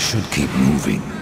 Should keep moving.